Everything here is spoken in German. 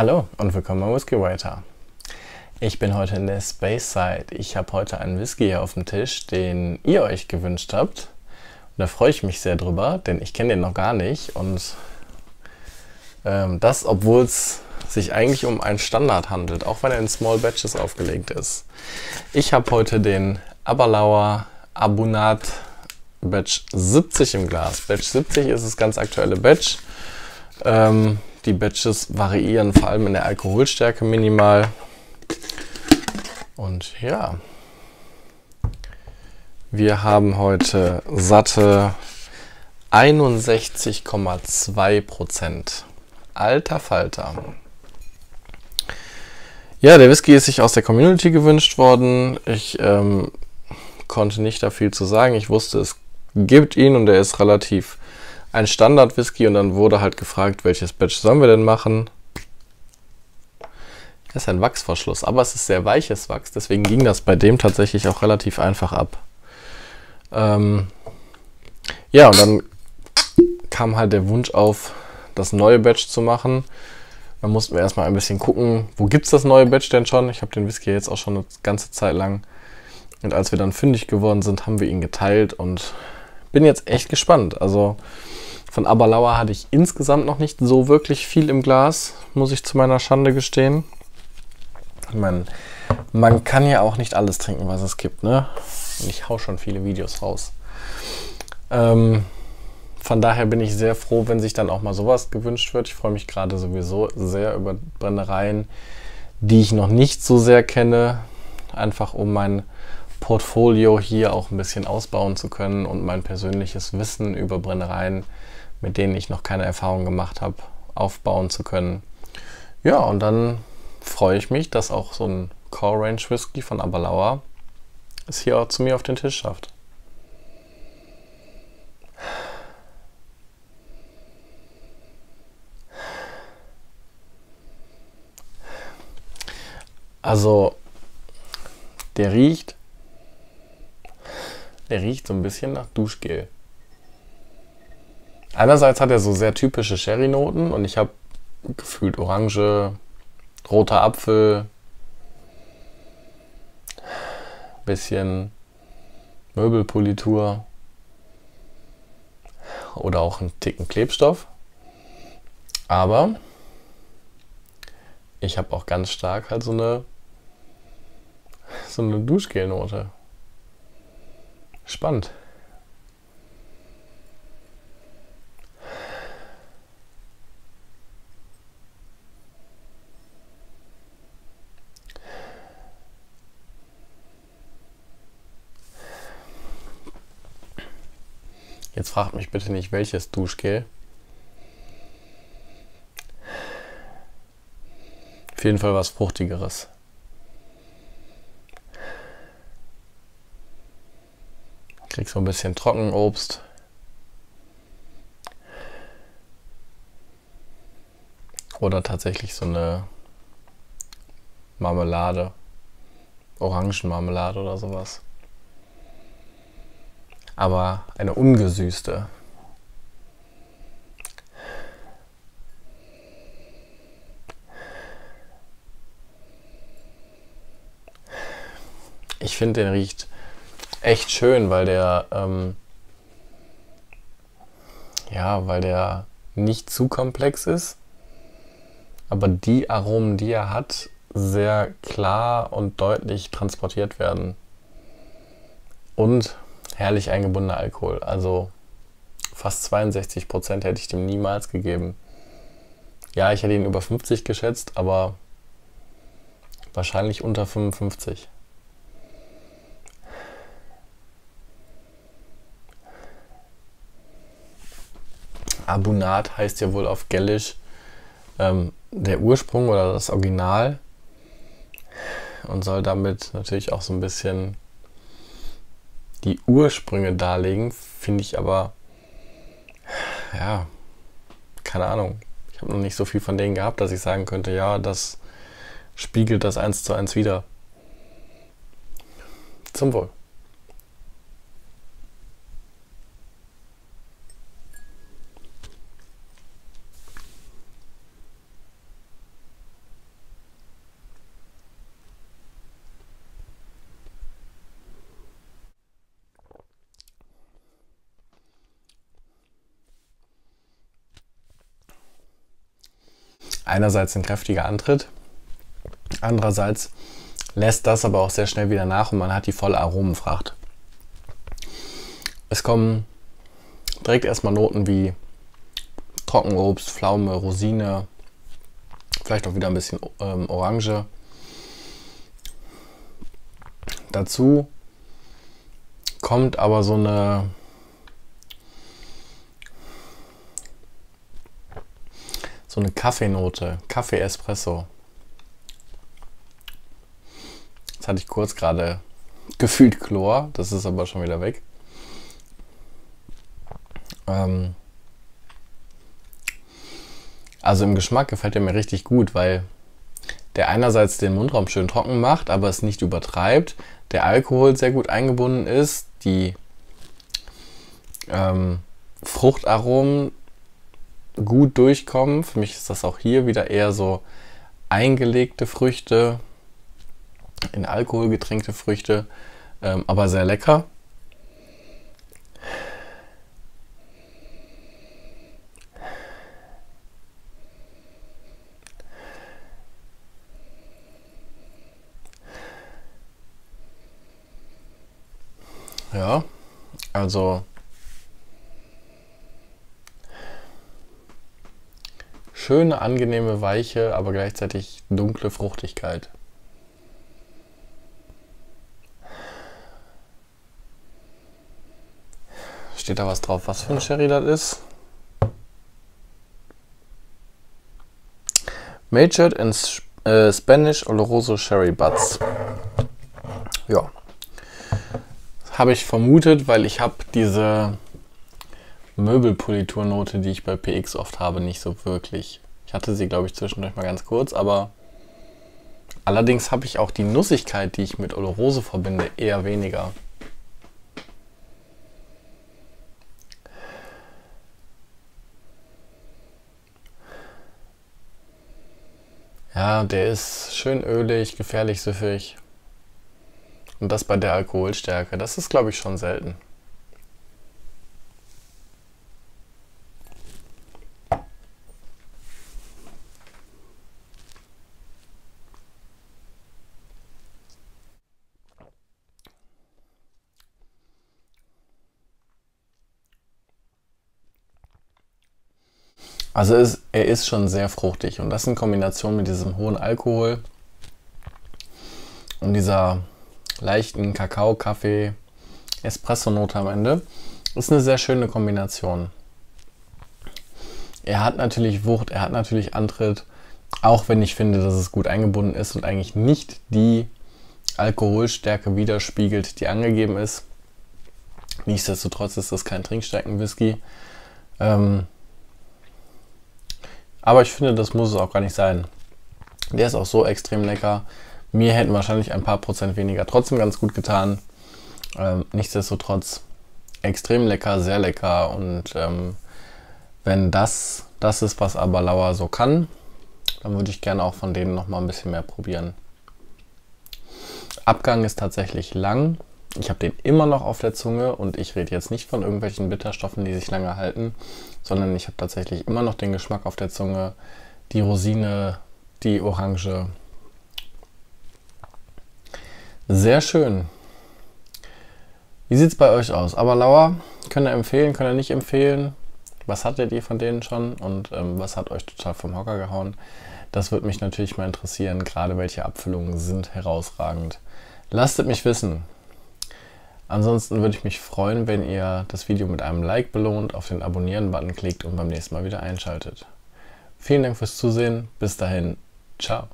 Hallo und willkommen bei Whisky Writer. Ich bin heute in der Space Side. Ich habe heute einen Whisky hier auf dem Tisch, den ihr euch gewünscht habt. Und da freue ich mich sehr drüber, denn ich kenne den noch gar nicht. Und ähm, das, obwohl es sich eigentlich um einen Standard handelt, auch wenn er in Small Batches aufgelegt ist. Ich habe heute den Aberlauer Abunat Batch 70 im Glas. Batch 70 ist das ganz aktuelle Batch. Ähm, die Batches variieren vor allem in der Alkoholstärke minimal. Und ja, wir haben heute satte 61,2 Prozent. Alter Falter. Ja, der Whisky ist sich aus der Community gewünscht worden. Ich ähm, konnte nicht da viel zu sagen. Ich wusste, es gibt ihn und er ist relativ ein Standard-Whisky und dann wurde halt gefragt, welches Batch sollen wir denn machen. Das ist ein Wachsverschluss, aber es ist sehr weiches Wachs, deswegen ging das bei dem tatsächlich auch relativ einfach ab. Ähm ja, und dann kam halt der Wunsch auf, das neue Batch zu machen. Dann mussten wir erstmal ein bisschen gucken, wo gibt es das neue Batch denn schon? Ich habe den Whisky jetzt auch schon eine ganze Zeit lang. Und als wir dann fündig geworden sind, haben wir ihn geteilt und bin jetzt echt gespannt. Also von Aberlauer hatte ich insgesamt noch nicht so wirklich viel im Glas, muss ich zu meiner Schande gestehen. Man, man kann ja auch nicht alles trinken, was es gibt, ne? Und ich hau schon viele Videos raus. Ähm, von daher bin ich sehr froh, wenn sich dann auch mal sowas gewünscht wird. Ich freue mich gerade sowieso sehr über Brennereien, die ich noch nicht so sehr kenne, einfach um mein Portfolio hier auch ein bisschen ausbauen zu können und mein persönliches Wissen über Brennereien mit denen ich noch keine Erfahrung gemacht habe, aufbauen zu können. Ja, und dann freue ich mich, dass auch so ein Core Range Whisky von Aberlauer es hier auch zu mir auf den Tisch schafft. Also, der riecht, der riecht so ein bisschen nach Duschgel. Einerseits hat er so sehr typische Sherry-Noten und ich habe gefühlt Orange, roter Apfel, bisschen Möbelpolitur oder auch einen Ticken Klebstoff. Aber ich habe auch ganz stark halt so eine so eine Duschgelnote. Spannend. Jetzt fragt mich bitte nicht, welches Duschgel. Auf jeden Fall was Fruchtigeres. Krieg so ein bisschen Trockenobst. Oder tatsächlich so eine Marmelade. Orangenmarmelade oder sowas aber eine ungesüßte. Ich finde, den riecht echt schön, weil der ähm, ja, weil der nicht zu komplex ist, aber die Aromen, die er hat, sehr klar und deutlich transportiert werden. Und herrlich eingebundener Alkohol. Also fast 62 Prozent hätte ich dem niemals gegeben. Ja, ich hätte ihn über 50 geschätzt, aber wahrscheinlich unter 55. Abunat heißt ja wohl auf Gälisch ähm, der Ursprung oder das Original und soll damit natürlich auch so ein bisschen die Ursprünge darlegen, finde ich aber, ja, keine Ahnung. Ich habe noch nicht so viel von denen gehabt, dass ich sagen könnte, ja, das spiegelt das eins zu eins wieder. Zum Wohl. Einerseits ein kräftiger Antritt, andererseits lässt das aber auch sehr schnell wieder nach und man hat die volle Aromenfracht. Es kommen direkt erstmal Noten wie Trockenobst, Pflaume, Rosine, vielleicht auch wieder ein bisschen ähm, Orange. Dazu kommt aber so eine so eine Kaffeenote, Kaffee-Espresso. Jetzt hatte ich kurz gerade gefühlt Chlor, das ist aber schon wieder weg. Ähm also im Geschmack gefällt er mir richtig gut, weil der einerseits den Mundraum schön trocken macht, aber es nicht übertreibt, der Alkohol sehr gut eingebunden ist, die ähm, Fruchtaromen gut durchkommen. Für mich ist das auch hier wieder eher so eingelegte Früchte, in Alkohol getränkte Früchte, ähm, aber sehr lecker. Ja, also schöne, angenehme, weiche, aber gleichzeitig dunkle Fruchtigkeit. Steht da was drauf, was für ein Sherry das ist? Majored in äh, Spanish Oloroso Sherry Butts. Ja. Habe ich vermutet, weil ich habe diese Möbelpoliturnote, die ich bei PX oft habe, nicht so wirklich. Ich hatte sie, glaube ich, zwischendurch mal ganz kurz, aber allerdings habe ich auch die Nussigkeit, die ich mit Oloroso verbinde, eher weniger. Ja, der ist schön ölig, gefährlich süffig. Und das bei der Alkoholstärke. Das ist, glaube ich, schon selten. Also ist, er ist schon sehr fruchtig und das in Kombination mit diesem hohen Alkohol und dieser leichten Kakao, Kaffee, Espresso-Note am Ende ist eine sehr schöne Kombination. Er hat natürlich Wucht, er hat natürlich Antritt, auch wenn ich finde, dass es gut eingebunden ist und eigentlich nicht die Alkoholstärke widerspiegelt, die angegeben ist. Nichtsdestotrotz ist das kein Trinkstärken-Whisky. Ähm, aber ich finde, das muss es auch gar nicht sein. Der ist auch so extrem lecker. Mir hätten wahrscheinlich ein paar Prozent weniger trotzdem ganz gut getan. Ähm, nichtsdestotrotz extrem lecker, sehr lecker. Und ähm, wenn das das ist, was Abalauer so kann, dann würde ich gerne auch von denen noch mal ein bisschen mehr probieren. Abgang ist tatsächlich lang. Ich habe den immer noch auf der Zunge und ich rede jetzt nicht von irgendwelchen Bitterstoffen, die sich lange halten, sondern ich habe tatsächlich immer noch den Geschmack auf der Zunge, die Rosine, die Orange. Sehr schön. Wie sieht es bei euch aus? Aber Lauer, könnt ihr empfehlen, könnt ihr nicht empfehlen? Was hattet ihr von denen schon und ähm, was hat euch total vom Hocker gehauen? Das würde mich natürlich mal interessieren, gerade welche Abfüllungen sind herausragend. Lasst mich wissen. Ansonsten würde ich mich freuen, wenn ihr das Video mit einem Like belohnt, auf den Abonnieren-Button klickt und beim nächsten Mal wieder einschaltet. Vielen Dank fürs Zusehen. Bis dahin. Ciao.